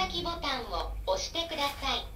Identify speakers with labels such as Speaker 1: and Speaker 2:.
Speaker 1: ボタンを押してください。